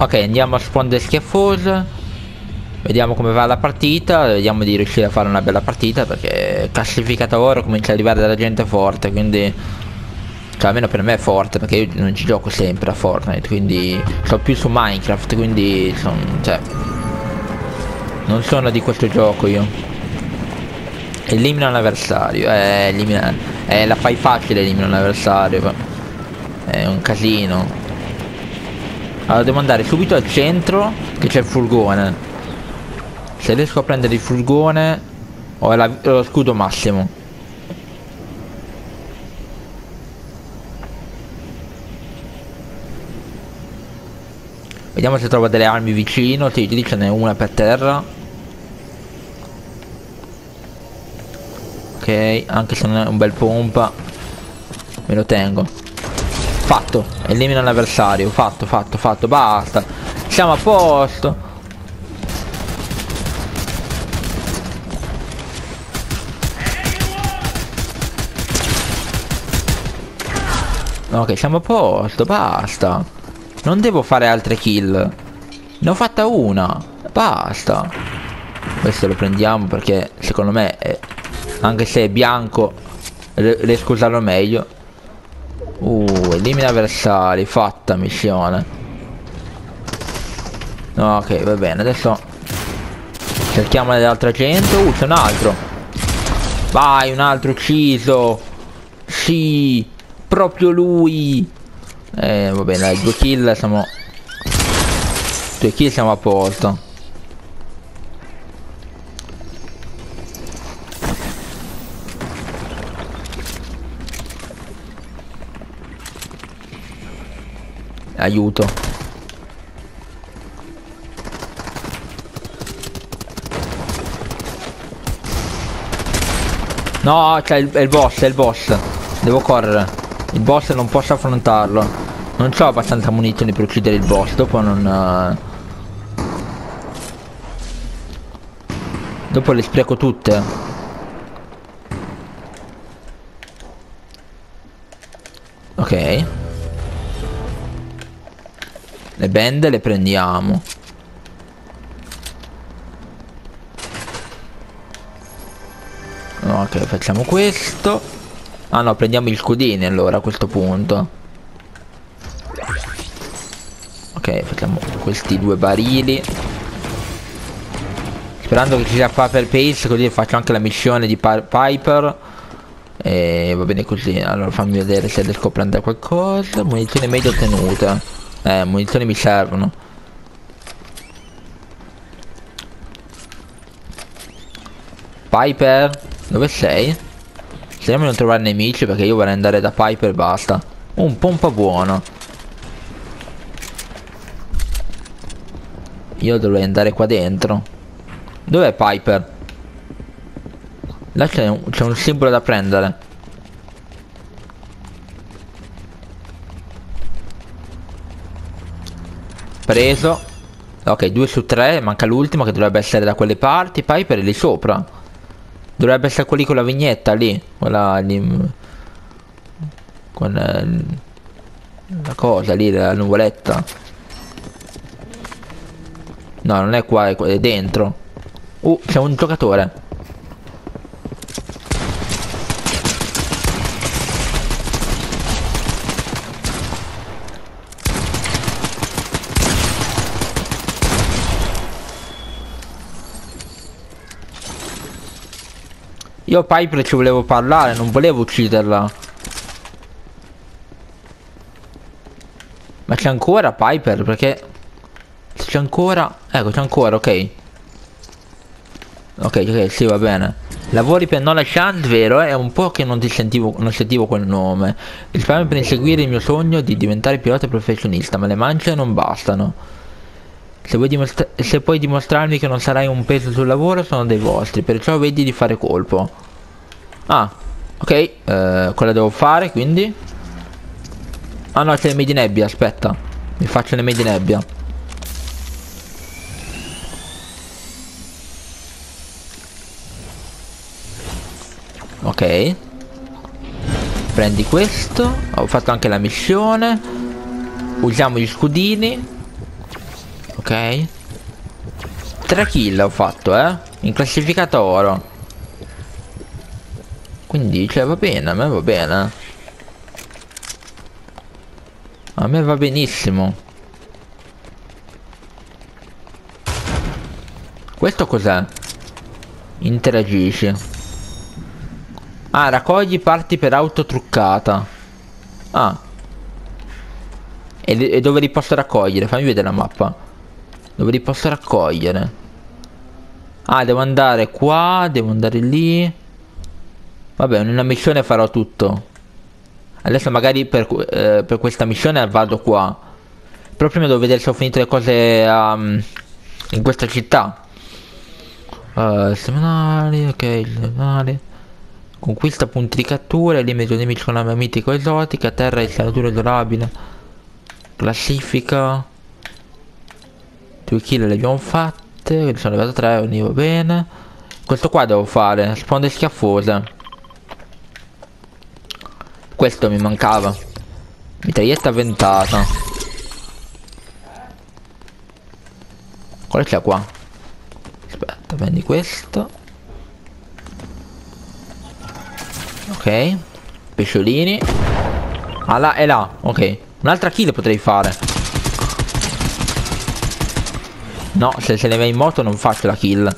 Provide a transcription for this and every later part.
Ok, andiamo a sponde schiaffose. Vediamo come va la partita. Vediamo di riuscire a fare una bella partita. Perché classificata oro comincia ad arrivare della gente forte. Quindi. Cioè almeno per me è forte. Perché io non ci gioco sempre a Fortnite. Quindi. Sto più su Minecraft. Quindi. Son, cioè. Non sono di questo gioco io. Elimina l'avversario. Eh, elimina. Eh, la fai facile elimina l'avversario. È un casino. Allora devo andare subito al centro che c'è il furgone. Se riesco a prendere il furgone ho la, lo scudo massimo. Vediamo se trovo delle armi vicino. Sì, lì ce n'è una per terra. Ok, anche se non è un bel pompa. Me lo tengo. Fatto. Elimina l'avversario. Fatto, fatto, fatto. Basta. Siamo a posto. Ok, siamo a posto. Basta. Non devo fare altre kill. Ne ho fatta una. Basta. Questo lo prendiamo perché secondo me è, anche se è bianco riesco a usarlo meglio Uh, elimina avversari, fatta missione. Ok, va bene, adesso cerchiamo dell'altra gente. Uh, c'è un altro. Vai, un altro ucciso. Sì, proprio lui. Eh, va bene, dai, due kill siamo... Due kill siamo a posto. Aiuto. No, cioè il, è il boss, è il boss. Devo correre. Il boss non posso affrontarlo. Non ho abbastanza munizioni per uccidere il boss. Dopo non... Uh... Dopo le spreco tutte. Ok. Le bende le prendiamo. Ok, facciamo questo. Ah no, prendiamo il scudini allora a questo punto. Ok, facciamo questi due barili. Sperando che ci sia Piper Pace, così faccio anche la missione di Piper. E va bene così. Allora fammi vedere se riesco a prendere qualcosa. Munizioni meglio ottenute. Eh, munizioni mi servono. Piper, dove sei? Speriamo di non trovare nemici perché io vorrei andare da Piper e basta. Un pompa buono. Io dovrei andare qua dentro. Dov'è Piper? Là c'è un, un simbolo da prendere. Preso. Ok, 2 su 3. Manca l'ultimo che dovrebbe essere da quelle parti. Piper è lì sopra. Dovrebbe essere quelli con la vignetta lì. Quella lì. Con eh, la cosa lì, la nuvoletta. No, non è qua, è dentro. Uh, c'è un giocatore. Io Piper ci volevo parlare, non volevo ucciderla. Ma c'è ancora Piper? Perché... C'è ancora... Ecco, c'è ancora, ok. Ok, ok, sì, va bene. Lavori per Nola Shant, vero? È un po' che non ti sentivo, non sentivo quel nome. Risparmio per inseguire il mio sogno di diventare pilota professionista, ma le mance non bastano. Se, se, puoi dimostrarmi che non sarai un peso sul lavoro sono dei vostri, perciò vedi di fare colpo. Ah, ok, eh, cosa devo fare quindi? Ah no, c'è le medie nebbia, aspetta. Mi faccio le medie nebbia. Ok. Prendi questo. Ho fatto anche la missione. Usiamo gli scudini. Ok. 3 kill ho fatto, eh. In classificata oro. Quindi, cioè, va bene, a me va bene. A me va benissimo. Questo cos'è? Interagisci. Ah, raccogli parti per auto truccata. Ah. E, e dove li posso raccogliere? Fammi vedere la mappa. Dove li posso raccogliere? Ah, devo andare qua, devo andare lì. Vabbè, in una missione farò tutto. Adesso magari per, eh, per questa missione vado qua. Però prima devo vedere se ho finito le cose um, in questa città. Uh, seminari, ok, seminari. Conquista punti di cattura, elimina i nemici con l'arma mitico esotica, terra e salatura adorabile. Classifica. Due kill le abbiamo fatte, sono arrivato a 3, quindi va bene. Questo qua devo fare, sponde schiaffose. Questo mi mancava. Mitraglietta ventata. Cosa c'è qua? Aspetta, prendi questo. Ok. Pesciolini. Ah là, è là. Ok. Un'altra kill potrei fare. No, se se ne va in moto non faccio la kill.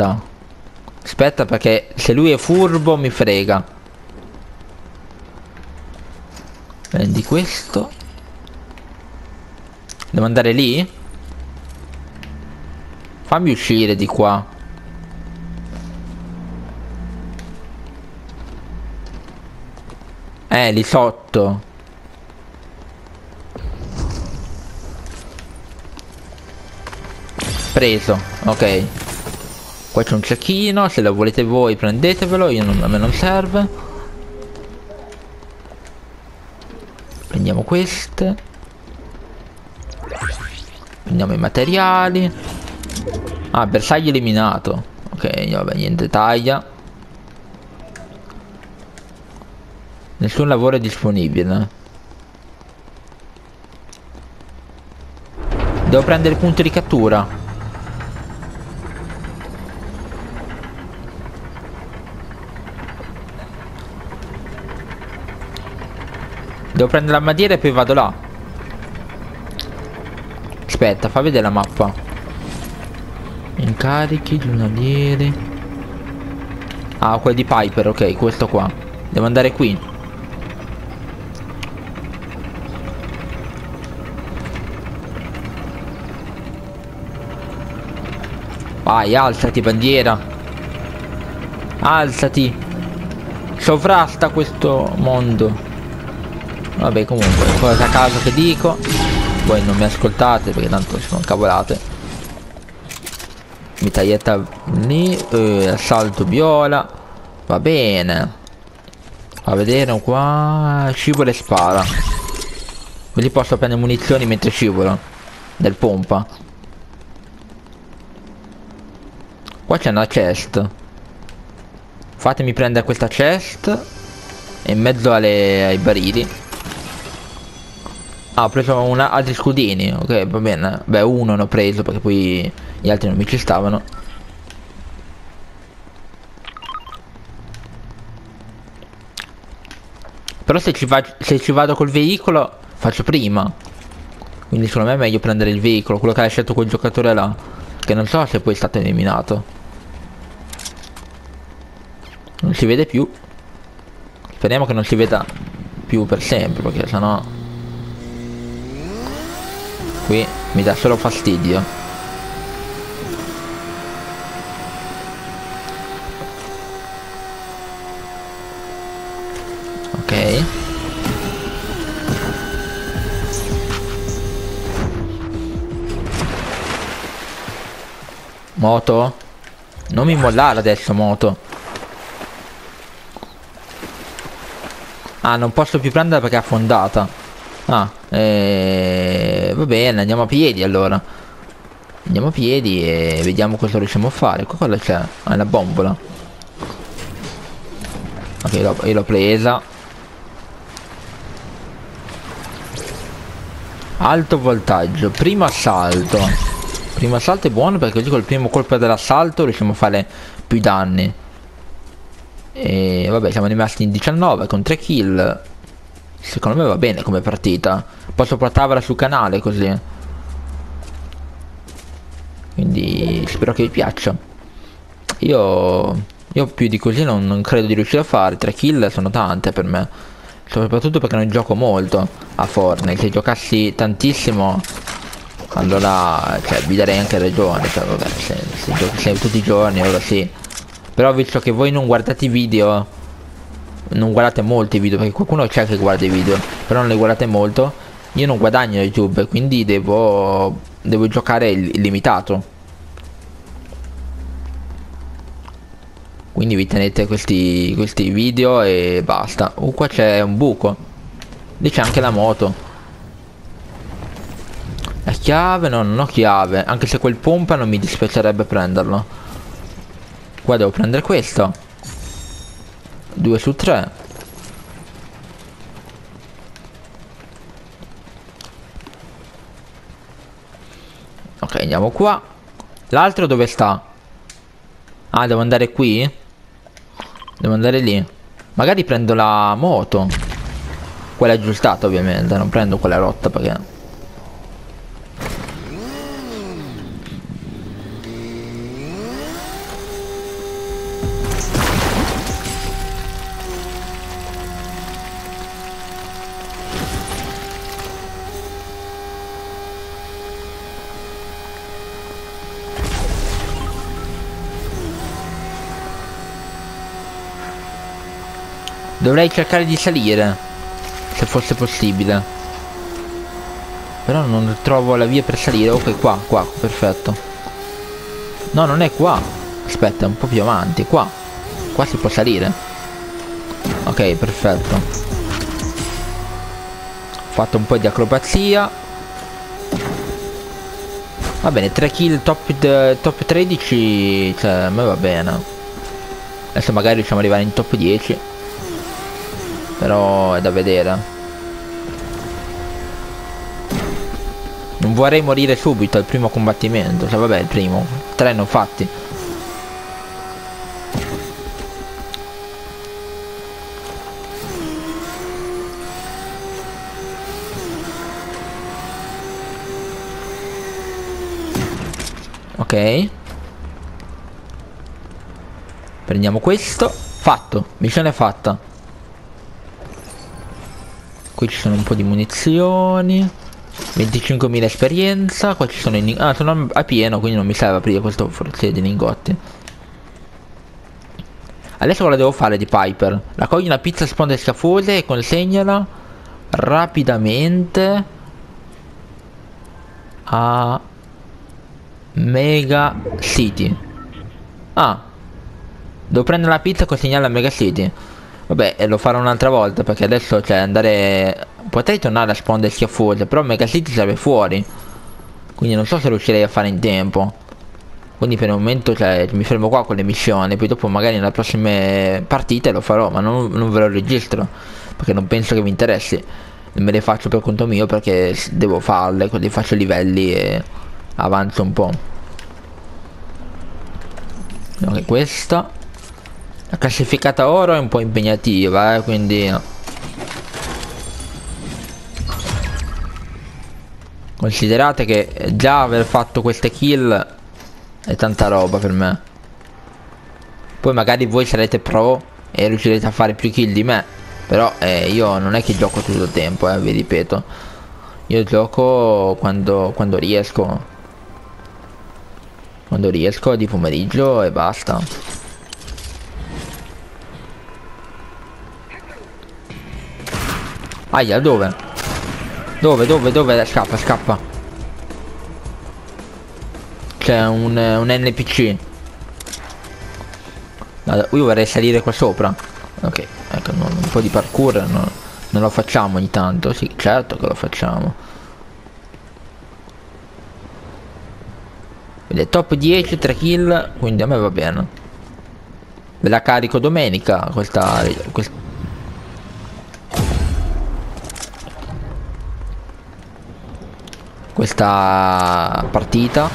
Aspetta. Aspetta perché se lui è furbo mi frega. Prendi questo. Devo andare lì? Fammi uscire di qua. Eh, lì sotto. Preso, ok. Qua c'è un cecchino, se lo volete voi prendetevelo, non, a me non serve. Prendiamo queste. Prendiamo i materiali. Ah, bersaglio eliminato. Ok, vabbè, niente taglia. Nessun lavoro è disponibile. Devo prendere il punto di cattura. Devo prendere la bandiera e poi vado là. Aspetta, fa vedere la mappa. Incarichi, giornalieri. Ah, quello di Piper, ok, questo qua. Devo andare qui. Vai, alzati bandiera. Alzati. Sovrasta questo mondo. Vabbè comunque cosa a caso che dico. Voi non mi ascoltate perché tanto sono cavolate. Mitraglietta lì eh, Assalto viola. Va bene. A vedere qua Scivola e spara. Così posso prendere munizioni mentre scivolo. Del pompa. Qua c'è una chest. Fatemi prendere questa chest. In mezzo alle, ai barili Ah, ho preso una, altri scudini, ok, va bene. Beh, uno ne ho preso perché poi gli altri non mi ci stavano. Però se ci, se ci vado col veicolo faccio prima. Quindi secondo me è meglio prendere il veicolo, quello che ha scelto quel giocatore là. Che non so se poi è stato eliminato. Non si vede più. Speriamo che non si veda più per sempre, perché sennò qui mi dà solo fastidio. Ok. Moto? Non mi mollare adesso moto. Ah non posso più prendere perché è affondata. Ah, eh, va bene, andiamo a piedi allora. Andiamo a piedi e vediamo cosa riusciamo a fare. Qua cosa c'è? Ah, la bombola. Ok, io l'ho presa. Alto voltaggio, primo assalto. Primo assalto è buono perché così col primo colpo dell'assalto riusciamo a fare più danni. E vabbè, siamo rimasti in 19 con 3 kill. Secondo me va bene come partita. Posso portarvela sul canale così. Quindi spero che vi piaccia. Io, io più di così non, non credo di riuscire a fare. 3 kill sono tante per me soprattutto perché non gioco molto a Fortnite se giocassi tantissimo allora cioè, vi darei anche ragione cioè, vabbè, se, se giochi sempre tutti i giorni allora sì però visto che voi non guardate i video non guardate molti video perché qualcuno c'è che guarda i video però non li guardate molto io non guadagno youtube quindi devo devo giocare illimitato Quindi vi tenete questi, questi video e basta. Uh, qua c'è un buco. Lì c'è anche la moto. La chiave? No, non ho chiave. Anche se quel pompa non mi dispiacerebbe prenderlo. Qua devo prendere questo. 2 su 3. Ok, andiamo qua. L'altro dove sta? Ah, devo andare qui? Devo andare lì. Magari prendo la moto. Quella aggiustata ovviamente, non prendo quella rotta perché... Dovrei cercare di salire. Se fosse possibile. Però non trovo la via per salire. Ok, qua, qua, perfetto. No, non è qua. Aspetta, un po' più avanti. Qua. Qua si può salire. Ok, perfetto. Ho fatto un po' di acrobazia. Va bene, 3 kill top, top 13. Cioè, a me va bene. Adesso magari riusciamo ad arrivare in top 10. Però è da vedere. Non vorrei morire subito al primo combattimento. Cioè vabbè il primo. Tre ho fatti. Ok. Prendiamo questo. Fatto. Missione fatta. Qui ci sono un po' di munizioni 25.000 esperienza Qua ci sono i Ah sono a pieno Quindi non mi serve aprire questo forse di lingotti. Adesso cosa devo fare di Piper? Raccogli una pizza sponde scafose E consegnala Rapidamente A Mega City. Ah Devo prendere la pizza e consegnarla a Mega City Vabbè, lo farò un'altra volta perché adesso cioè andare... Potrei tornare a sponde schiaffose, però Mega City serve fuori. Quindi non so se riuscirei a fare in tempo. Quindi per il momento cioè, mi fermo qua con le missioni, poi dopo magari nelle prossime partite lo farò, ma non, non ve lo registro. Perché non penso che vi interessi. Me le faccio per conto mio perché devo farle, così faccio livelli e avanzo un po'. Ok, questa. La classificata oro è un po' impegnativa, eh, quindi... Considerate che già aver fatto queste kill è tanta roba per me. Poi magari voi sarete pro e riuscirete a fare più kill di me. Però eh, io non è che gioco tutto il tempo, eh, vi ripeto. Io gioco quando, quando riesco. Quando riesco di pomeriggio e basta. Aia, dove? Dove, dove, dove? Scappa, scappa. C'è un, un NPC. Allora, io vorrei salire qua sopra. Ok, ecco, no, un po' di parkour no, non lo facciamo ogni tanto. Sì, certo che lo facciamo. Vede, top 10, 3 kill, quindi a me va bene. Ve la carico domenica questa, questa questa partita.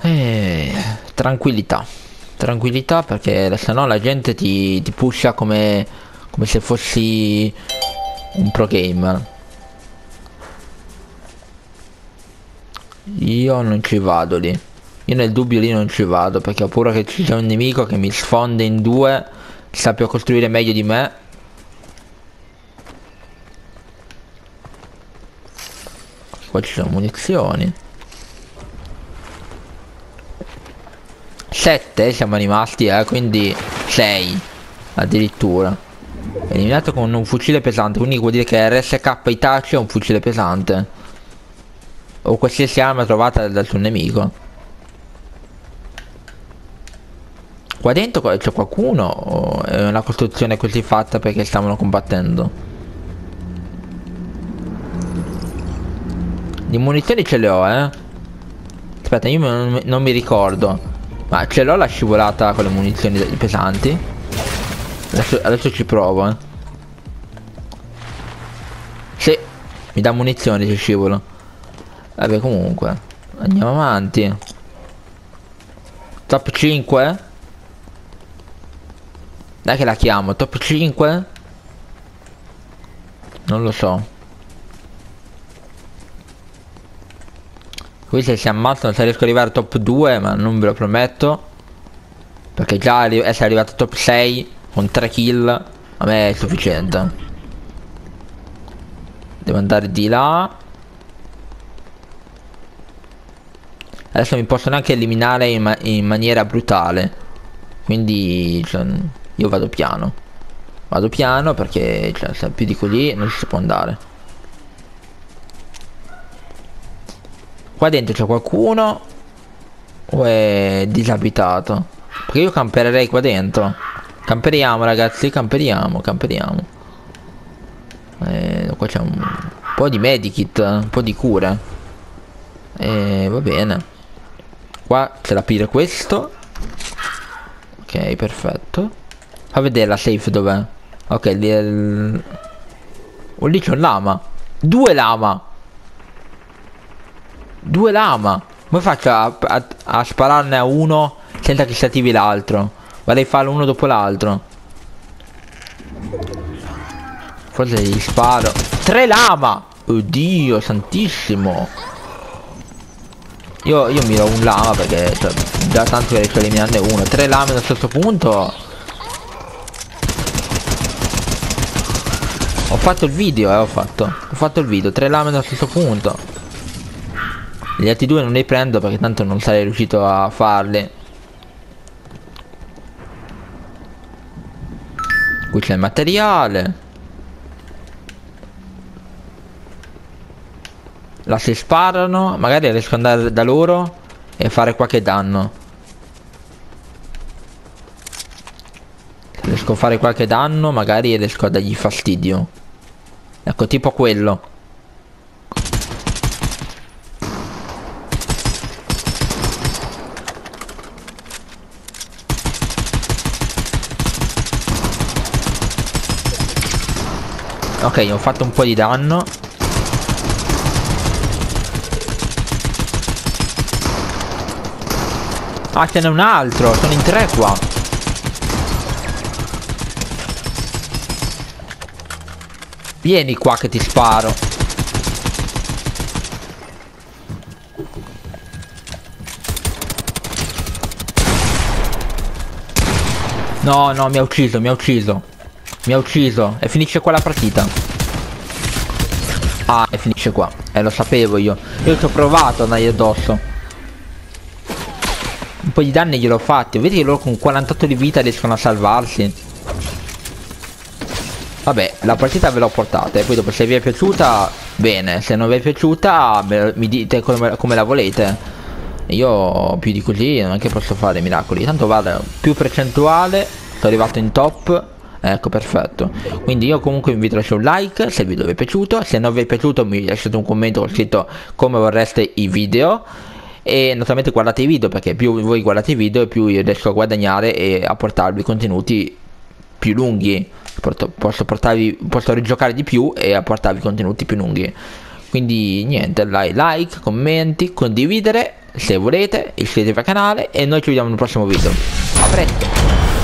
E eh, tranquillità. Tranquillità perché se no la gente ti, ti pusha come, come se fossi un pro gamer. Io non ci vado lì io nel dubbio lì non ci vado perché ho paura che ci sia un nemico che mi sfonde in due, sappia costruire meglio di me. Qua ci sono munizioni. Sette siamo rimasti, eh, quindi sei addirittura. Eliminato con un fucile pesante, quindi vuol dire che RSK Itachi è un fucile pesante. O qualsiasi arma trovata dal suo nemico. Qua dentro c'è qualcuno o è una costruzione così fatta perché stavano combattendo? Di munizioni ce le ho, eh. Aspetta, io non, non mi ricordo. Ma ce l'ho la scivolata con le munizioni pesanti? Adesso, adesso ci provo, eh. Sì, mi dà munizioni se scivolo. Vabbè, comunque. Andiamo avanti. Top 5? Dai che la chiamo, top 5? Non lo so. Qui se si ammazzano se riesco ad arrivare top 2, ma non ve lo prometto. Perché già essere arrivato top 6 con 3 kill a me è sufficiente. Devo andare di là. Adesso mi possono anche eliminare in, ma in maniera brutale. Quindi... Cioè, io vado piano. Vado piano perché cioè, più di così non si può andare. Qua dentro c'è qualcuno o è disabitato? Perché io campererei qua dentro. Camperiamo ragazzi, camperiamo, camperiamo. Eh, qua c'è un po' di medikit, un po' di cure. E eh, va bene. Qua c'è da aprire questo. Ok, perfetto. Fa vedere la safe dov'è. Ok, lì è il... Oh, lì c'è un lama. Due lama. Due lama. Come faccio a, a, a spararne a uno senza che si attivi l'altro? Vorrei farlo uno dopo l'altro. Forse gli sparo. Tre lama! Oddio, santissimo. Io, io miro un lama perché cioè, da tanto riesco a eliminarne uno. Tre lame a questo punto Ho fatto il video, eh, ho fatto. Ho fatto il video, tre lame allo stesso punto. Gli altri due non li prendo perché tanto non sarei riuscito a farli. Qui c'è il materiale. La si sparano, magari riesco ad andare da loro e fare qualche danno. riesco a fare qualche danno, magari riesco a dargli fastidio. Ecco, tipo quello. Ok, ho fatto un po' di danno. Ah, ce n'è un altro. Sono in tre qua. Vieni qua che ti sparo. No, no, mi ha ucciso, mi ha ucciso. Mi ha ucciso. E finisce qua la partita. Ah, e finisce qua. Eh, lo sapevo io. Io ci ho provato a andare addosso. Un po' di danni gliel'ho fatti. Vedi che loro con 48 di vita riescono a salvarsi. Vabbè, la partita ve l'ho portata e poi dopo se vi è piaciuta, bene, se non vi è piaciuta mi dite come, come la volete. Io più di così non è che posso fare miracoli. Tanto vado più percentuale, sono arrivato in top, Ecco, perfetto. Quindi io comunque vi lasciare un like se il video vi è piaciuto. Se non vi è piaciuto mi lasciate un commento con scritto come vorreste i video. E naturalmente guardate i video perché più voi guardate i video più io riesco a guadagnare e a portarvi contenuti più lunghi. Posso, portarvi, posso rigiocare di più e a portarvi contenuti più lunghi. Quindi niente, like, commenti, condividere se volete, iscrivetevi al canale e noi ci vediamo nel prossimo video. A presto!